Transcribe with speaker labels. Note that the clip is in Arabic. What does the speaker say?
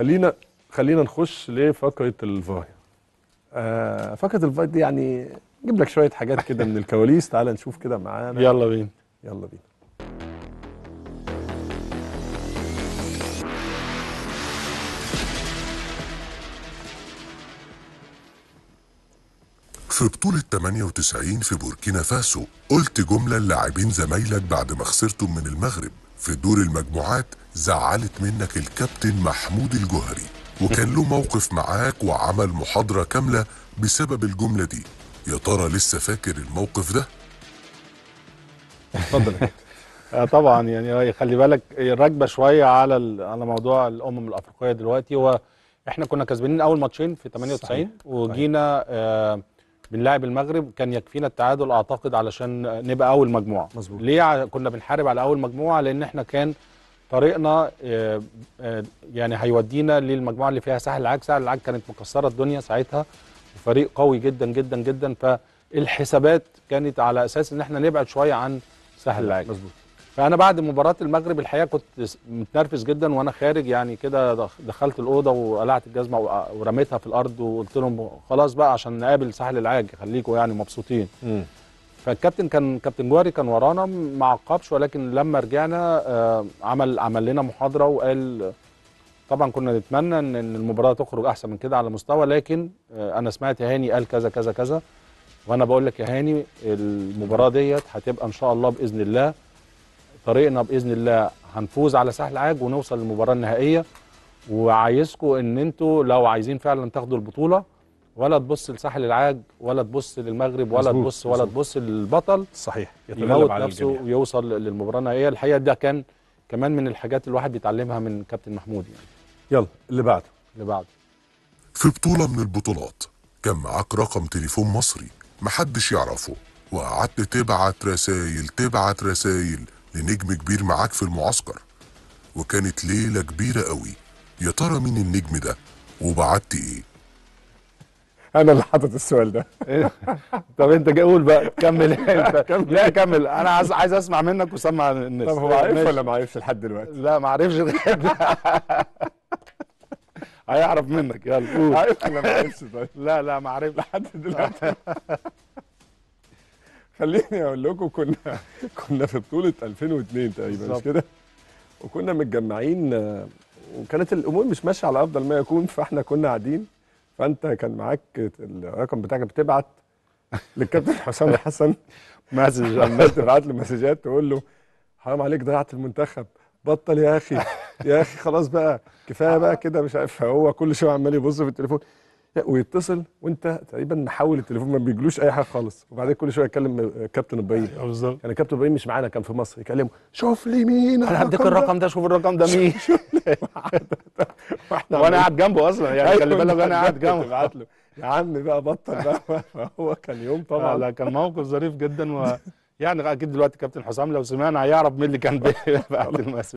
Speaker 1: خلينا خلينا نخش لفقرة الفاي آه فقرة الفاي دي يعني نجيب لك شوية حاجات كده من الكواليس. تعال نشوف كده معانا.
Speaker 2: يلا بينا.
Speaker 1: يلا بينا.
Speaker 3: في بطولة 98 في بوركينا فاسو قلت جملة للاعبين زمايلك بعد ما خسرتم من المغرب في دور المجموعات زعلت منك الكابتن محمود الجوهري وكان له موقف معاك وعمل محاضرة كاملة بسبب الجملة دي يا ترى لسه فاكر الموقف ده؟
Speaker 1: اتفضل يا كابتن.
Speaker 2: آه طبعا يعني خلي بالك راكبة شوية على ال- على موضوع الأمم الأفريقية دلوقتي هو إحنا كنا كسبانين أول ماتشين في 98
Speaker 1: صحيح.
Speaker 2: وجينا آه بنلاعب المغرب كان يكفينا التعادل أعتقد علشان نبقى أول مجموعة.
Speaker 1: مظبوط.
Speaker 2: ليه كنا بنحارب على أول مجموعة؟ لأن إحنا كان طريقنا آه آه يعني هيودينا للمجموعة اللي فيها ساحل العاج. ساحل العاج كانت مكسرة الدنيا ساعتها وفريق قوي جدا جدا جدا. فالحسابات كانت على أساس إن إحنا نبعد شوية عن ساحل العاج.
Speaker 1: مظبوط.
Speaker 2: فأنا بعد مباراة المغرب الحقيقة كنت متنرفز جدا وأنا خارج يعني كده دخ- دخلت الأوضة وقلعت الجزمة ورميتها في الأرض وقلت لهم خلاص بقى عشان نقابل ساحل العاج خليكم يعني مبسوطين. فالكابتن كان كابتن جوهري كان ورانا ما عقبش ولكن لما رجعنا آه، عمل عمل لنا محاضرة وقال طبعا كنا نتمنى ان إن المباراة تخرج أحسن من كده على مستوى لكن آه، أنا سمعت هاني قال كذا كذا كذا وأنا بقول لك يا هاني المباراة ديت هتبقى إن شاء الله بإذن الله طريقنا بإذن الله هنفوز على ساحل عاج ونوصل للمباراة النهائية. وعايزكم إن أنتوا لو عايزين فعلا تاخدوا البطولة ولا تبص لساحل العاج ولا تبص للمغرب ولا
Speaker 1: مظبوط،
Speaker 2: تبص ولا
Speaker 1: مظبوط.
Speaker 2: تبص للبطل
Speaker 1: صحيح
Speaker 2: يموت
Speaker 1: على
Speaker 2: نفسه
Speaker 1: الجميع.
Speaker 2: ويوصل للمباراة النهائية. الحقيقة ده كان كمان من الحاجات الواحد بيتعلمها من كابتن محمود يعني.
Speaker 1: يلا اللي بعده.
Speaker 2: اللي بعده.
Speaker 3: في بطولة من البطولات كان معاك رقم تليفون مصري محدش يعرفه وقعدت تبعت رسايل تبعت رسايل. لنجم كبير معاك في المعسكر. وكانت ليلة كبيرة قوي. يا ترى مين النجم ده؟ وبعت إيه؟
Speaker 1: أنا اللي حاطط السؤال ده.
Speaker 2: طب أنت جاي قول بقى. كمل. أنت. لا كمل. أنا عايز عايز أسمع منك وسمع الناس.
Speaker 1: طب هو عارف. ولا ما عارفش لحد دلوقتي؟
Speaker 2: لا ما دلوقتي. هيعرف منك. يلا قول.
Speaker 1: عارف ولا ما عارفش طيب.
Speaker 2: لا لا ما عرفش
Speaker 1: لحد دلوقتي. خليني أقول لكم كنا كنا في بطولة 2002 تقريبا مش. كده؟ وكنا متجمعين وكانت الأمور مش ماشية على أفضل ما يكون فإحنا كنا قاعدين. فأنت كان معاك الرقم بتاعك بتبعت للكابتن حسام حسن
Speaker 2: مسج
Speaker 1: تبعت له مسجات تقول له حرام عليك ضيعت المنتخب. بطل يا أخي يا أخي خلاص بقى كفاية بقى كده مش عارف. هو كل شوية عمال يبص في التليفون. ويتصل وانت تقريبا محول التليفون ما بيجلوش أي حاجة خالص. وبعدين كل شوية يكلم كابتن إبراهيم.
Speaker 2: بالظبط.
Speaker 1: كان كابتن إبراهيم مش معانا كان في مصر. يكلمه شوف لي مين
Speaker 2: أنا هديك الرقم ده شوف الرقم ده مين. وأنا قاعد جنبه أصلا يعني خلي بالك أنا قاعد جنبه.
Speaker 1: له. يا عم بقى بطل بقى. فهو كان يوم
Speaker 2: طبعا. لا كان موقف ظريف جدا و يعني أكيد دلوقتي كابتن حسام لو سمعنا هيعرف مين اللي كان بيبعت المسج.